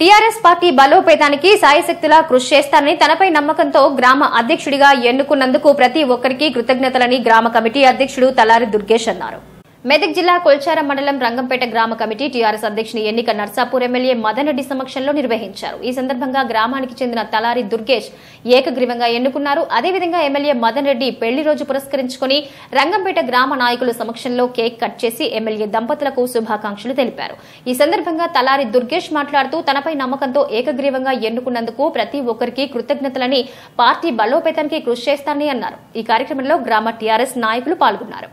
TRS party బలోపేతానికి సాయశక్తులా కృషి చేస్తానని తనపై నమ్మకంతో గ్రామ అధ్యక్షుడిగా ఎన్నుకున్నందుకు ప్రతి ఒక్కరికి కృతజ్ఞతలని గ్రామ కమిటీ అధ్యక్షుడు తలారి దుర్గేష్ అన్నారు. మెదక్ జిల్లా కొల్చారం మండలం రంగంపేట గ్రామ కమిటీ టీఆర్ఎస్ అధ్యక్షుని ఎన్నిక నర్సాపూర్ ఎమ్మెల్యే మదన్ రెడ్డి సమక్షంలో నిర్వహించారు. ఈ సందర్భంగా గ్రామానికి చెందిన తలారి దుర్గేష్ ఏకగ్రీవంగా ఎన్నుకున్నారు. అదేవిధంగా ఎమ్మెల్యే మదన్ రెడ్డి పెళ్ళి రోజు పురస్కరించుకుని రంగంపేట గ్రామ నాయకుల సమక్షంలో కేక్ కట్ చేసి ఎమ్మెల్యే దంపతులకు శుభాకాంక్షలు తెలిపారు. ఈ సందర్భంగా తలారి దుర్గేష్ మాట్లాడుతూ తనపై నమ్మకంతో ఏకగ్రీవంగా ఎన్నుకున్నందుకు ప్రతి ఒక్కరికి కృతజ్ఞతలని పార్టీ బలోపేతానికి కృషి చేస్తానని అన్నారు. ఈ కార్యక్రమంలో గ్రామ టీఆర్ఎస్ నాయకులు పాల్గొన్నారు.